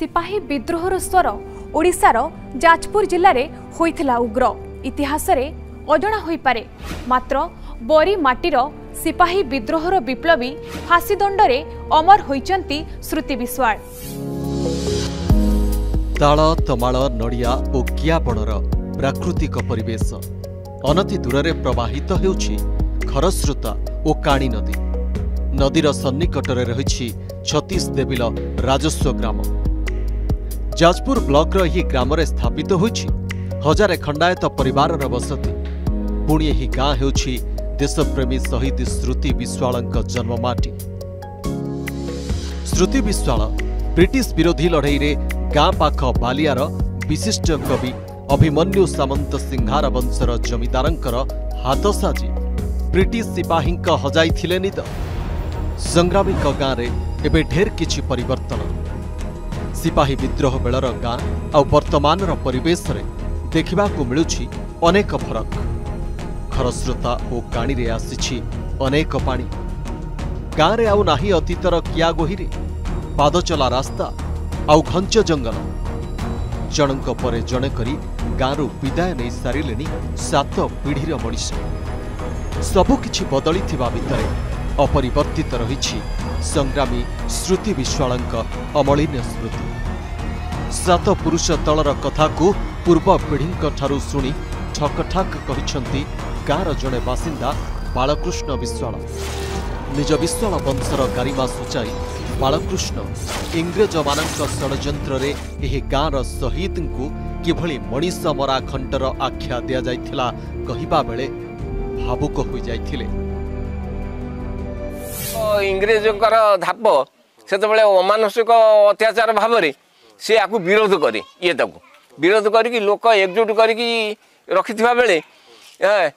ସିପାହୀ ବିଦ୍ରୋହର ସ୍ୱର ଓଡ଼ିଶାର ଯାଜପୁର ଜିଲ୍ଲାରେ ହୋଇଥିଲା ଉଗ୍ର। ଇତିହାସରେ ଅଜଣା ହୋଇପାରେ। ମାତ୍ର ବରି ମାଟିର ସିପାହୀ ବିଦ୍ରୋହର ବିପ୍ଳବୀ ଫାଶୀଦଣ୍ଡରେ ଅମର ହୋଇଛନ୍ତି ଶ୍ରୁତି ବିଶ୍ୱାଳ। ତାଳ ତମାଳ ନଡ଼ିଆ ଓ କିଆବଣର ପ୍ରାକୃତିକ ପରିବେଶ। ଅନତି ଦୂରରେ ପ୍ରବାହିତ ହେଉଛି ଖରସ୍ରୋତା ଓ କାଣି ନଦୀ। ନଦୀର ସନ୍ନିକଟରେ ରହିଛି ଛତିଶ ଦେବିଲ ରାଜସ୍ୱ ଗ୍ରାମ। ଯାଜପୁର ବ୍ଲକର ଏହି ଗ୍ରାମରେ ସ୍ଥାପିତ ହୋଇଛି ହଜାରେ ଖଣ୍ଡାୟତ ପରିବାରର ବସତି। ପୁଣି ଏହି ଗାଁ ହେଉଛି ଦେଶପ୍ରେମୀ ଶହୀଦ ଶ୍ରୁତି ବିଶ୍ୱାଳଙ୍କ ଜନ୍ମମାଟି ଶ୍ରୁତି ବିଶ୍ୱାଳ ବ୍ରିଟିଶ ବିରୋଧୀ ଲଢ଼େଇରେ ଗାଁ ପାଖ ବାଲିଆର ବିଶିଷ୍ଟ କବି ଅଭିମନ୍ୟୁ ସାମନ୍ତ ସିଂହାର ବଂଶର ଜମିଦାରଙ୍କର ହାତ ସାଜି ବ୍ରିଟିଶ ସିପାହୀଙ୍କ ହଜାଇଥିଲେ ନିଦ। ସଂଗ୍ରାମୀଙ୍କ ଗାଁରେ ଏବେ ଢେର କିଛି ପରିବର୍ତ୍ତନ। ସିପାହୀ ବିଦ୍ରୋହ ବେଳର ଗାଁ ଆଉ ବର୍ତ୍ତମାନର ପରିବେଶରେ ଦେଖିବାକୁ ମିଳୁଛି ଅନେକ ଫରକ। ଖରସ୍ରୋତା ଓ କାଣିରେ ଆସିଛି ଅନେକ ପାଣି। ଗାଁରେ ଆଉ ନାହିଁ ଅତୀତର କିଆ ଗୋହିରେ ପାଦଚଲା ରାସ୍ତା ଆଉ ଘଞ୍ଚ ଜଙ୍ଗଲ। ଜଣଙ୍କ ପରେ ଜଣେ କରି ଗାଁରୁ ବିଦାୟ ନେଇ ସାରିଲେଣି ସାତ ପିଢ଼ିର ମଣିଷ। ସବୁକିଛି ବଦଳିଥିବା ଭିତରେ ଅପରିବର୍ତ୍ତିତ ରହିଛି ସଂଗ୍ରାମୀ ଶ୍ରୁତି ବିଶ୍ୱାଳଙ୍କ ଅମଳିନ୍ୟ ସ୍ମୃତି। ସାତ ପୁରୁଷ ତଳର କଥାକୁ ପୂର୍ବ ପିଢ଼ିଙ୍କଠାରୁ ଶୁଣି ଠକଠାକ୍ କହିଛନ୍ତି ଗାଁର ଜଣେ ବାସିନ୍ଦା ବାଳକୃଷ୍ଣ ବିଶ୍ୱାଳ। ନିଜ ବିଶ୍ୱାଳ ବଂଶର ଗାରିମା ସୂଚାଇ ବାଳକୃଷ୍ଣ ଇଂରେଜମାନଙ୍କ ଷଡ଼ଯନ୍ତ୍ରରେ ଏହି ଗାଁର ଶହୀଦଙ୍କୁ କିଭଳି ମଣିଷ ମରା ଖଣ୍ଟର ଆଖ୍ୟା ଦିଆଯାଇଥିଲା କହିବା ବେଳେ ଭାବୁକ ହୋଇଯାଇଥିଲେ। ଇଂରେଜଙ୍କର ଧାପ ସେତେବେଳେ ଅମାନସିକ ଅତ୍ୟାଚାର ଭାବରେ ସେ ଆକୁ ବିରୋଧ କରେ ଇଏ ତାକୁ। ବିରୋଧ କରିକି ଲୋକ ଏକଜୁଟ କରିକି ରଖିଥିବା ବେଳେ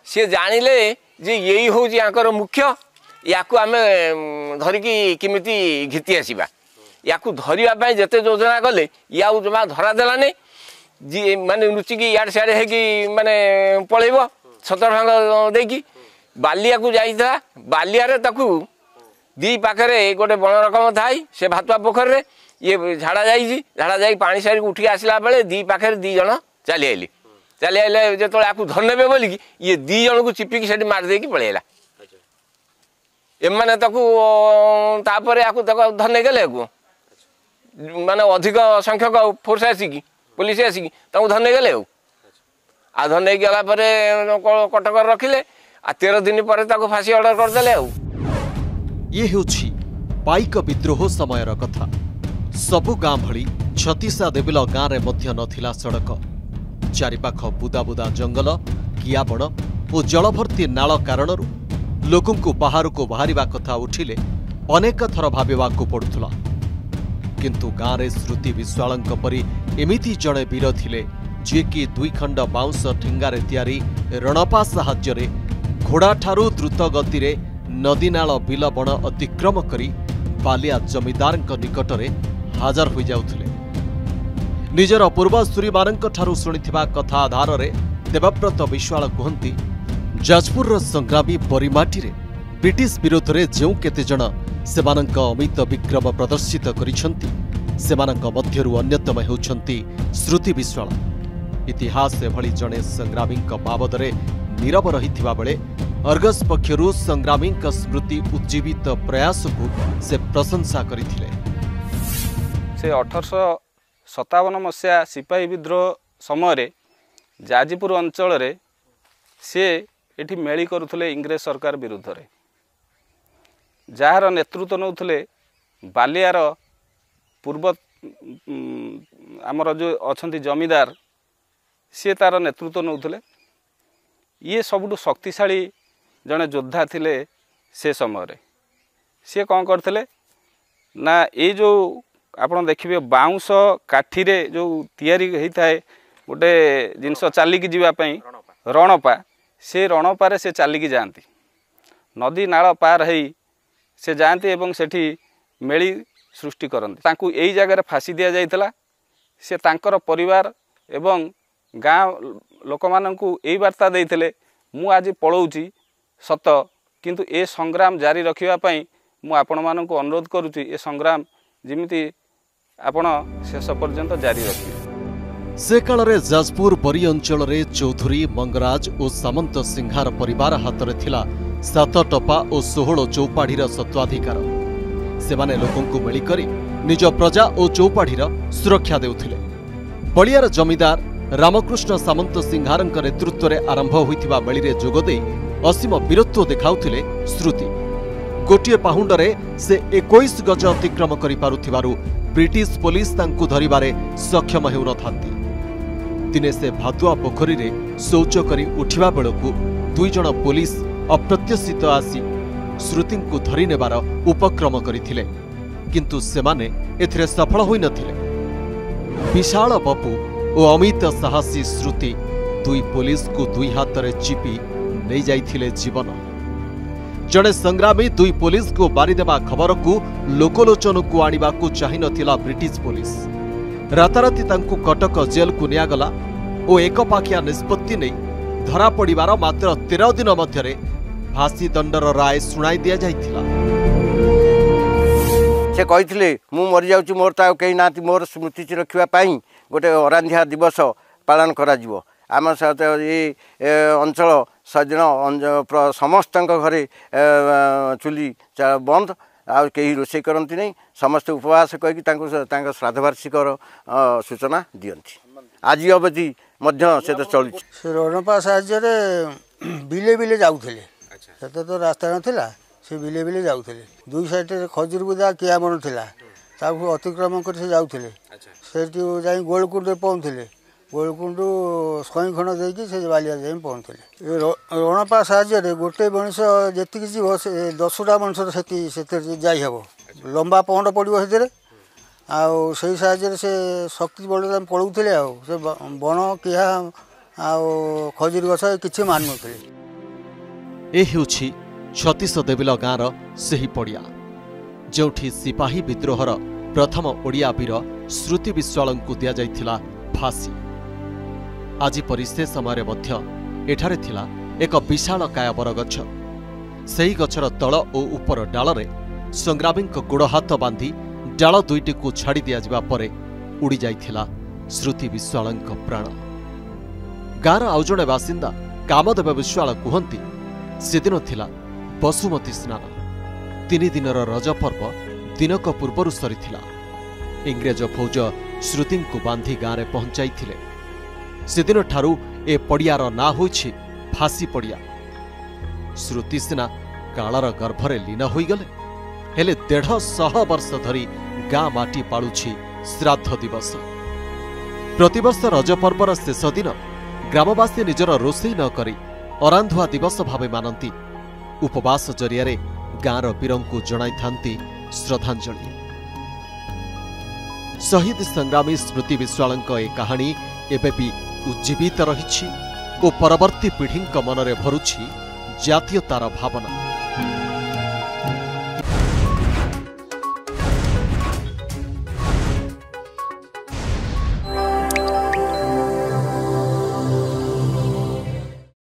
ସିଏ ଜାଣିଲେ ଯେ ଏଇ ହେଉଛି ୟାଙ୍କର ମୁଖ୍ୟ ୟାକୁ ଆମେ ଧରିକି କେମିତି ଘିତି ଆସିବା। ୟାକୁ ଧରିବା ପାଇଁ ଯେତେ ଯୋଜନା କଲେ ଇଏ ଆଉ ଜମା ଧରା ଦେଲାନି। ଯିଏ ମାନେ ଲୁଚିକି ଇଆଡ଼େ ସିଆଡ଼େ ହେଇକି ମାନେ ପଳେଇବ ଛତର ଭାଙ୍ଗ ଦେଇକି। ବାଲିଆକୁ ଯାଇଥିଲା ବାଲିଆରେ ତାକୁ ଦି ପାଖରେ ଗୋଟେ ବଣ ରକମ ଥାଇ ସେ ଭାତୁଆ ପୋଖରୀରେ ଇଏ ଝାଡ଼ା ଯାଇଛି ଝାଡ଼ା ଯାଇକି ପାଣି ସାରିକି ଉଠିକି ଆସିଲା ବେଳେ ଦି ପାଖରେ ଦି ଜଣ ଚାଲି ଆଇଲେ। ଚାଲି ଆଇଲେ ଯେତେବେଳେ ଆକୁ ଧରିନେବେ ବୋଲିକି ଇଏ ଦି ଜଣକୁ ଚିପିକି ସେଠି ମାରିଦେଇକି ପଳେଇଲା। ଏମାନେ ତାକୁ ତାପରେ ଆକୁ ତାକୁ ଧରି ନେଇଗଲେ ଆକୁ। ମାନେ ଅଧିକ ସଂଖ୍ୟକ ଫୋର୍ସ ଆସିକି ପୋଲିସ ଆସିକି ତାଙ୍କୁ ଧରି ନେଇଗଲେ ଆଉ। ଆଉ ଧରି ନେଇକି ଗଲା ପରେ କଟକରେ ରଖିଲେ ଆଉ ତେର ଦିନ ପରେ ତାକୁ ଫାଶୀ ଅର୍ଡର କରିଦେଲେ ଆଉ। ଇଏ ହେଉଛି ପାଇକ ବିଦ୍ରୋହ ସମୟର କଥା। ସବୁ ଗାଁ ଭଳି ଛତିଶା ଦେବିଲ ଗାଁରେ ମଧ୍ୟ ନଥିଲା ସଡ଼କ। ଚାରିପାଖ ବୁଦା ବୁଦା ଜଙ୍ଗଲ କିଆବଣ ଓ ଜଳଭର୍ତ୍ତି ନାଳ କାରଣରୁ ଲୋକଙ୍କୁ ବାହାରକୁ ବାହାରିବା କଥା ଉଠିଲେ ଅନେକ ଥର ଭାବିବାକୁ ପଡୁଥିଲା। କିନ୍ତୁ ଗାଁରେ ଶ୍ରୁତି ବିଶ୍ୱାଳଙ୍କ ପରି ଏମିତି ଜଣେ ବୀର ଥିଲେ ଯିଏକି ଦୁଇ ଖଣ୍ଡ ବାଉଁଶ ଠେଙ୍ଗାରେ ତିଆରି ରଣପା ସାହାଯ୍ୟରେ ଘୋଡ଼ାଠାରୁ ଦ୍ରୁତ ଗତିରେ ନଦୀନାଳ ବିଲବଣ ଅତିକ୍ରମ କରି ବାଲିଆ ଜମିଦାରଙ୍କ ନିକଟରେ ହାଜର ହୋଇଯାଉଥିଲେ। ନିଜର ପୂର୍ବସୂରୀମାନଙ୍କଠାରୁ ଶୁଣିଥିବା କଥା ଆଧାରରେ ଦେବବ୍ରତ ବିଶ୍ୱାଳ କୁହନ୍ତି ଯାଜପୁରର ସଂଗ୍ରାମୀ ବରିମାଟିରେ ବ୍ରିଟିଶ ବିରୋଧରେ ଯେଉଁ କେତେଜଣ ସେମାନଙ୍କ ଅମିତ ବିକ୍ରମ ପ୍ରଦର୍ଶିତ କରିଛନ୍ତି ସେମାନଙ୍କ ମଧ୍ୟରୁ ଅନ୍ୟତମ ହେଉଛନ୍ତି ଶ୍ରୁତି ବିଶ୍ୱାଳ। ଇତିହାସ ଏଭଳି ଜଣେ ସଂଗ୍ରାମୀଙ୍କ ବାବଦରେ ନୀରବ ରହିଥିବା ବେଳେ ଅର୍ଗସ୍ ପକ୍ଷରୁ ସଂଗ୍ରାମୀଙ୍କ ସ୍ମୃତି ଉଜ୍ଜୀବିତ ପ୍ରୟାସକୁ ସେ ପ୍ରଶଂସା କରିଥିଲେ ସେ ଅଠରଶହ ସତାବନ ମସିହା ସିପାହୀ ବିଦ୍ରୋହ ସମୟରେ ଯାଜପୁର ଅଞ୍ଚଳରେ ସିଏ ଏଠି ମେଳି କରୁଥିଲେ ଇଂରେଜ ସରକାର ବିରୁଦ୍ଧରେ। ଯାହାର ନେତୃତ୍ୱ ନେଉଥିଲେ ବାଲିଆର ପୂର୍ବ ଆମର ଯେଉଁ ଅଛନ୍ତି ଜମିଦାର ସିଏ ତା'ର ନେତୃତ୍ୱ ନେଉଥିଲେ। ଇଏ ସବୁଠୁ ଶକ୍ତିଶାଳୀ ଜଣେ ଯୋଦ୍ଧା ଥିଲେ ସେ ସମୟରେ ସିଏ କ'ଣ କରିଥିଲେ ନା ଏଇ ଯେଉଁ ଆପଣ ଦେଖିବେ ବାଉଁଶ କାଠିରେ ଯେଉଁ ତିଆରି ହେଇଥାଏ ଗୋଟେ ଜିନିଷ ଚାଲିକି ଯିବା ପାଇଁ ରଣପା ସେ ରଣପାରେ ସେ ଚାଲିକି ଯାଆନ୍ତି ନଦୀ ନାଳ ପାର ହେଇ ସେ ଯାଆନ୍ତି ଏବଂ ସେଠି ମେଳି ସୃଷ୍ଟି କରନ୍ତି ତାଙ୍କୁ ଏଇ ଜାଗାରେ ଫାଶୀ ଦିଆଯାଇଥିଲା ସେ ତାଙ୍କର ପରିବାର ଏବଂ ଗାଁ ଲୋକମାନଙ୍କୁ ଏଇ ବାର୍ତ୍ତା ଦେଇଥିଲେ ମୁଁ ଆଜି ପଳଉଛି ସତ। କିନ୍ତୁ ଏ ସଂଗ୍ରାମ ଜାରି ରଖିବା ପାଇଁ ମୁଁ ଆପଣମାନଙ୍କୁ ଅନୁରୋଧ କରୁଛି ଏ ସଂଗ୍ରାମ ଯେମିତି ଆପଣ ଶେଷ ପର୍ଯ୍ୟନ୍ତ ଜାରି ରଖିବେ। ସେ କାଳରେ ଯାଜପୁର ବରୀ ଅଞ୍ଚଳରେ ଚୌଧୁରୀ ମଙ୍ଗରାଜ ଓ ସାମନ୍ତ ସିଂହାର ପରିବାର ହାତରେ ଥିଲା ସାତ ଟପା ଓ ଷୋହଳ ଚୌପାଢ଼ୀର ସତ୍ତ୍ୱାଧିକାର ସେମାନେ ଲୋକଙ୍କୁ ମେଳିକରି ନିଜ ପ୍ରଜା ଓ ଚୌପାଢ଼ୀର ସୁରକ୍ଷା ଦେଉଥିଲେ। ବଳିଆର ଜମିଦାର ରାମକୃଷ୍ଣ ସାମନ୍ତ ସିଂହାରଙ୍କ ନେତୃତ୍ୱରେ ଆରମ୍ଭ ହୋଇଥିବା ମେଳିରେ ଯୋଗଦେଇ ଅସୀମ ବୀରତ୍ୱ ଦେଖାଉଥିଲେ ଶ୍ରୁତି। ଗୋଟିଏ ପାହୁଣ୍ଡରେ ସେ ଏକୋଇଶ ଗଜ ଅତିକ୍ରମ କରିପାରୁଥିବାରୁ ବ୍ରିଟିଶ ପୋଲିସ ତାଙ୍କୁ ଧରିବାରେ ସକ୍ଷମ ହେଉନଥାନ୍ତି। ଦିନେ ସେ ଭାତୁଆ ପୋଖରୀରେ ଶୌଚ କରି ଉଠିବା ବେଳକୁ ଦୁଇ ଜଣ ପୋଲିସ ଅପ୍ରତ୍ୟାଶିତ ଆସି ଶ୍ରୁତିଙ୍କୁ ଧରି ନେବାର ଉପକ୍ରମ କରିଥିଲେ। କିନ୍ତୁ ସେମାନେ ଏଥିରେ ସଫଳ ହୋଇନଥିଲେ। ବିଶାଳ ବପୁ ଓ ଅମିତ ସାହସୀ ଶ୍ରୁତି ଦୁଇ ପୋଲିସକୁ ଦୁଇ ହାତରେ ଚିପି ନେଇଯାଇଥିଲେ ଜୀବନ। ଜଣେ ସଂଗ୍ରାମୀ ଦୁଇ ପୋଲିସକୁ ମାରିଦେବା ଖବରକୁ ଲୋକଲୋଚନକୁ ଆଣିବାକୁ ଚାହିଁନଥିଲା ବ୍ରିଟିଶ ପୋଲିସ। ରାତାରାତି ତାଙ୍କୁ କଟକ ଜେଲକୁ ନିଆଗଲା ଓ ଏକପାଖିଆ ନିଷ୍ପତ୍ତି ନେଇ ଧରାପଡ଼ିବାର ମାତ୍ର ତେର ଦିନ ମଧ୍ୟରେ ଫାଶୀ ଦଣ୍ଡର ରାୟ ଶୁଣାଇ ଦିଆଯାଇଥିଲା। ସେ କହିଥିଲେ ମୁଁ ମରିଯାଉଛି ମୋର ତ ଆଉ କେହି ନାହାନ୍ତି ମୋର ସ୍ମୃତି ରଖିବା ପାଇଁ। ଗୋଟେ ଅରାନ୍ଧିଆ ଦିବସ ପାଳନ କରାଯିବ। ଆମ ସହିତ ଏ ଏ ଅଞ୍ଚଳ ସେଦିନ ପ୍ର- ସମସ୍ତଙ୍କ ଘରେ ଚୁଲି ବନ୍ଦ। ଆଉ କେହି ରୋଷେଇ କରନ୍ତି ନାହିଁ। ସମସ୍ତେ ଉପବାସ କହିକି ତାଙ୍କୁ ସ- ତାଙ୍କ ଶ୍ରାଦ୍ଧବାର୍ଷିକର ସୂଚନା ଦିଅନ୍ତି। ଆଜି ଅବଧି ମଧ୍ୟ ସେ ତ ଚଳୁଛି। ସେ ରଣପା ସାହାଯ୍ୟରେ ବିଲେ ବିଲେ ଯାଉଥିଲେ। ସେତେ ତ ରାସ୍ତା ନଥିଲା ସେ ବିଲେ ବିଲେ ଯାଉଥିଲେ। ଦୁଇ ସାଇଡ଼ରେ ଖଜୁର ବୁଦା କିଆମର ଥିଲା। ତାକୁ ଅତିକ୍ରମ କରି ସେ ଯାଉଥିଲେ। ସେଠି ଯାଇ ଗୋଳକୁଣ୍ଡରେ ପହଞ୍ଚୁଥିଲେ ଗୋଳକୁଣ୍ଡୁ ଶଇଁ ଖଣ୍ଡ ଦେଇକି ସେ ବାଲିଆ ଯାଇ ର- ରଣପା ସାହାଯ୍ୟରେ ଗୋଟେ ମଣିଷ ଯେତିକି ଯିବ ସେ ଦଶଟା ମଣିଷର ସେତି ସେଥିରେ ଯାଇ ହେବ। ଲମ୍ବା ପହଣ୍ଡ ପଡ଼ିବ ସେଥିରେ। ଆଉ ସେଇ ସାହାଯ୍ୟରେ ସେ ଶକ୍ତି ବଳରେ ପଳଉଥିଲେ ଆଉ। ସେ ବଣ କିହା ଆଉ ଖଜୁରୀ ଗଛ କିଛି ମାନୁନଥିଲେ। ଏ ହେଉଛି ଛତିଶ ଦେବିଲ ଗାଁର ସେହି ପଡ଼ିଆ ଯେଉଁଠି ସିପାହୀ ବିଦ୍ରୋହର ପ୍ରଥମ ଓଡ଼ିଆ ବୀର ଶ୍ରୁତି ବିଶ୍ୱାଳଙ୍କୁ ଦିଆଯାଇଥିଲା ଫାଶୀ। ଆଜି ପରି ସେ ସମୟରେ ମଧ୍ୟ ଏଠାରେ ଥିଲା ଏକ ବିଶାଳ କାୟ ବରଗଛ ସେହି ଗଛର ତଳ ଓ ଉପର ଡାଳରେ ସଂଗ୍ରାମୀଙ୍କ ଗୋଡ଼ ହାତ ବାନ୍ଧି ଡାଳ ଦୁଇଟିକୁ ଛାଡ଼ି ଦିଆଯିବା ପରେ ଉଡ଼ିଯାଇଥିଲା ଶ୍ରୁତି ବିଶ୍ୱାଳଙ୍କ ପ୍ରାଣ। ଗାଁର ଆଉ ଜଣେ ବାସିନ୍ଦା କାମଦେବ ବିଶ୍ୱାଳ କୁହନ୍ତି ସେଦିନ ଥିଲା ବସୁମତୀ ସ୍ନାନ। ତିନି ଦିନର ରଜ ପର୍ବ ଦିନକ ପୂର୍ବରୁ ସରିଥିଲା। ଇଂରେଜ ଫୌଜ ଶ୍ରୁତିଙ୍କୁ ବାନ୍ଧି ଗାଁରେ ପହଞ୍ଚାଇଥିଲେ। ସେଦିନଠାରୁ ଏ ପଡ଼ିଆର ନାଁ ହୋଇଛି ଫାଶୀ ପଡ଼ିଆ। ଶ୍ରୁତି ସିନା କାଳର ଗର୍ଭରେ ଲୀନ ହୋଇଗଲେ ହେଲେ ଦେଢ଼ ଶହ ବର୍ଷ ଧରି ଗାଁ ମାଟି ପାଳୁଛି ଶ୍ରାଦ୍ଧ ଦିବସ। ପ୍ରତିବର୍ଷ ରଜ ପର୍ବର ଶେଷ ଦିନ ଗ୍ରାମବାସୀ ନିଜର ରୋଷେଇ ନ କରି ଅରାନ୍ଧୁଆ ଦିବସ ଭାବେ ମାନନ୍ତି। ଉପବାସ ଜରିଆରେ ଗାଁର ବୀରଙ୍କୁ ଜଣାଇଥାନ୍ତି ଶ୍ରଦ୍ଧାଞ୍ଜଳି। ଶହୀଦ ସଂଗ୍ରାମୀ ସ୍ମୃତି ବିଶ୍ୱାଳଙ୍କ ଏ କାହାଣୀ ଏବେ ବି ଉଜ୍ଜୀବିତ ରହିଛି ଓ ପରବର୍ତ୍ତୀ ପିଢ଼ିଙ୍କ ମନରେ ଭରୁଛି ଜାତୀୟତାର ଭାବନା।